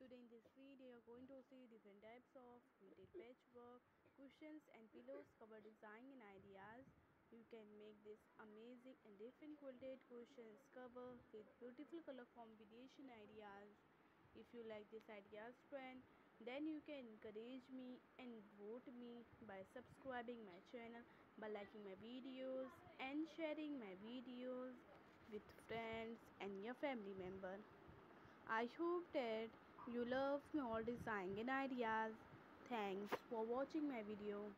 Today in this video you're going to see different types of quilted patchwork, cushions and pillows cover design and ideas. You can make this amazing and different quilted cushions cover with beautiful color combination ideas. If you like this ideas trend, then you can encourage me and vote me by subscribing my channel, by liking my videos and sharing my videos with friends and your family member. I hope that you love my all design and ideas. Thanks for watching my video.